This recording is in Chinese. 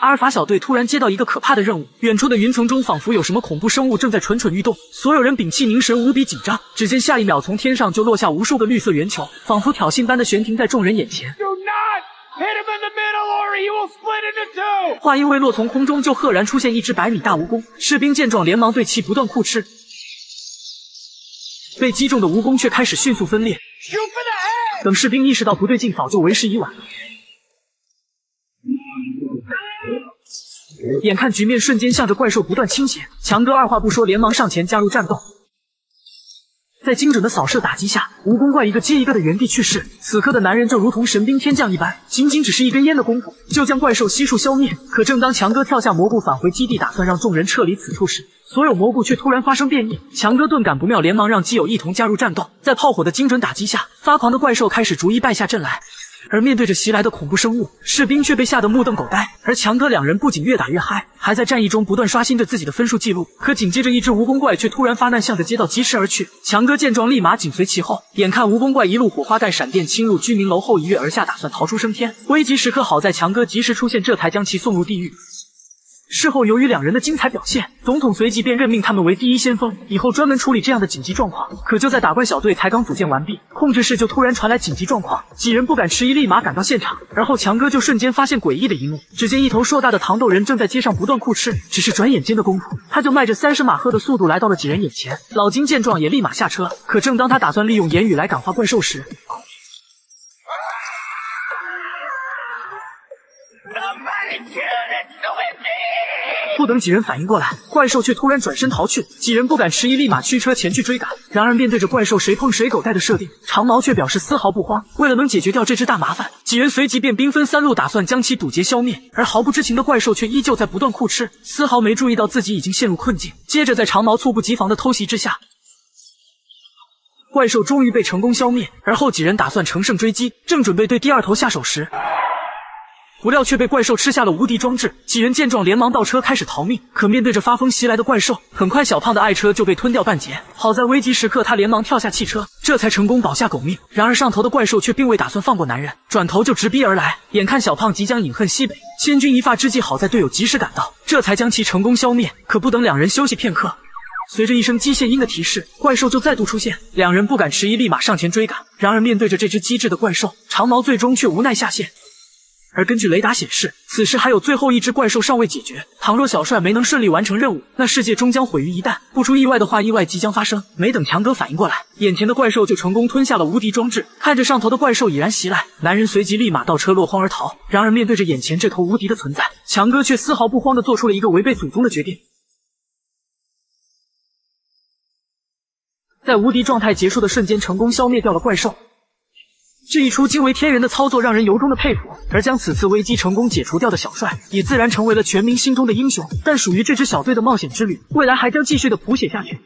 阿尔法小队突然接到一个可怕的任务，远处的云层中仿佛有什么恐怖生物正在蠢蠢欲动，所有人屏气凝神，无比紧张。只见下一秒，从天上就落下无数个绿色圆球，仿佛挑衅般的悬停在众人眼前。话音未落，从空中就赫然出现一只百米大蜈蚣。士兵见状，连忙对其不断酷吃。被击中的蜈蚣却开始迅速分裂。等士兵意识到不对劲，早就为时已晚。眼看局面瞬间向着怪兽不断倾斜，强哥二话不说，连忙上前加入战斗。在精准的扫射打击下，蜈蚣怪一个接一个的原地去世。此刻的男人就如同神兵天降一般，仅仅只是一根烟的功夫，就将怪兽悉数消灭。可正当强哥跳下蘑菇返回基地，打算让众人撤离此处时，所有蘑菇却突然发生变异。强哥顿感不妙，连忙让基友一同加入战斗。在炮火的精准打击下，发狂的怪兽开始逐一败下阵来。而面对着袭来的恐怖生物，士兵却被吓得目瞪口呆。而强哥两人不仅越打越嗨，还在战役中不断刷新着自己的分数记录。可紧接着，一只蜈蚣怪却突然发难，向着街道疾驰而去。强哥见状，立马紧随其后。眼看蜈蚣怪一路火花带闪电侵入居民楼后，一跃而下，打算逃出升天。危急时刻，好在强哥及时出现，这才将其送入地狱。事后，由于两人的精彩表现，总统随即便任命他们为第一先锋，以后专门处理这样的紧急状况。可就在打怪小队才刚组建完毕，控制室就突然传来紧急状况，几人不敢迟疑，立马赶到现场。而后强哥就瞬间发现诡异的一幕，只见一头硕大的糖豆人正在街上不断酷吃，只是转眼间的功夫，他就迈着三十马赫的速度来到了几人眼前。老金见状也立马下车，可正当他打算利用言语来感化怪兽时，不等几人反应过来，怪兽却突然转身逃去。几人不敢迟疑，立马驱车前去追赶。然而面对着怪兽谁碰谁狗带的设定，长毛却表示丝毫不慌。为了能解决掉这只大麻烦，几人随即便兵分三路，打算将其堵截消灭。而毫不知情的怪兽却依旧在不断酷吃，丝毫没注意到自己已经陷入困境。接着在长毛猝不及防的偷袭之下，怪兽终于被成功消灭。而后几人打算乘胜追击，正准备对第二头下手时，不料却被怪兽吃下了无敌装置，几人见状连忙倒车开始逃命。可面对着发疯袭来的怪兽，很快小胖的爱车就被吞掉半截。好在危急时刻他连忙跳下汽车，这才成功保下狗命。然而上头的怪兽却并未打算放过男人，转头就直逼而来。眼看小胖即将饮恨西北，千钧一发之际，好在队友及时赶到，这才将其成功消灭。可不等两人休息片刻，随着一声机械音的提示，怪兽就再度出现。两人不敢迟疑，立马上前追赶。然而面对着这只机智的怪兽，长毛最终却无奈下线。而根据雷达显示，此时还有最后一只怪兽尚未解决。倘若小帅没能顺利完成任务，那世界终将毁于一旦。不出意外的话，意外即将发生。没等强哥反应过来，眼前的怪兽就成功吞下了无敌装置。看着上头的怪兽已然袭来，男人随即立马倒车落荒而逃。然而面对着眼前这头无敌的存在，强哥却丝毫不慌的做出了一个违背祖宗的决定。在无敌状态结束的瞬间，成功消灭掉了怪兽。这一出惊为天人的操作，让人由衷的佩服。而将此次危机成功解除掉的小帅，也自然成为了全民心中的英雄。但属于这支小队的冒险之旅，未来还将继续的谱写下去。